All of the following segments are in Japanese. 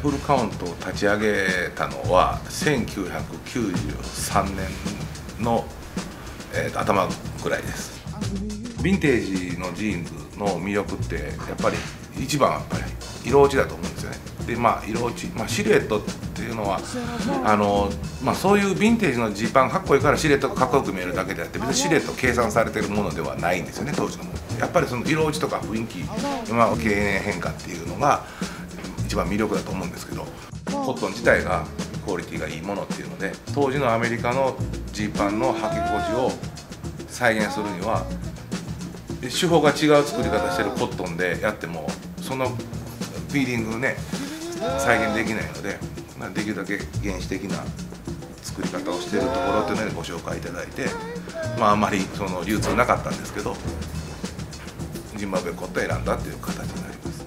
フルカウントを立ち上げたのは1993年の、えー、頭ぐらいです。ヴィンテージのジーンズの魅力ってやっぱり一番やっぱり色落ちだと思うんですよね。でまあ色落ち、まあ、シルエットっていうのはあの、まあ、そういうヴィンテージのジーパンかっこいいからシルエットがかっこよく見えるだけであって別にシルエット計算されてるものではないんですよね当時のもの。やっぱりその色落ちとか雰囲気、まあ、経年変化っていうのが一番魅力だと思うんですけどコットン自体がクオリティがいいものっていうので当時のアメリカのジーパンの履き心地を再現するには手法が違う作り方してるコットンでやってもそのフィーリングね再現できないので、まあ、できるだけ原始的な作り方をしているところっていうのでご紹介いただいて、まあ、あんまりその流通なかったんですけどジンバブエコットを選んだっていう形になります。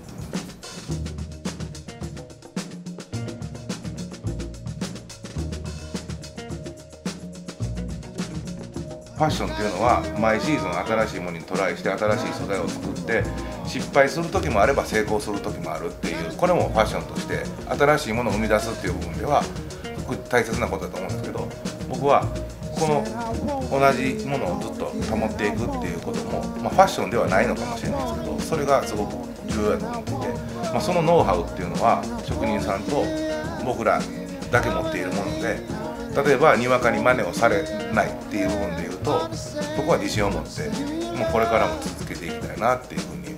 ファッションっていうのは毎シーズン新しいものにトライして新しい素材を作って失敗する時もあれば成功する時もあるっていうこれもファッションとして新しいものを生み出すっていう部分では大切なことだと思うんですけど僕はこの同じものをずっと保っていくっていうことも、まあ、ファッションではないのかもしれないですけどそれがすごく重要だと思っていて、まあ、そのノウハウっていうのは職人さんと僕らだけ持っているもので例えばにわかに真似をされないっていう部分で言うと僕は自信を持ってもうこれからも続けていきたいなっていうふうに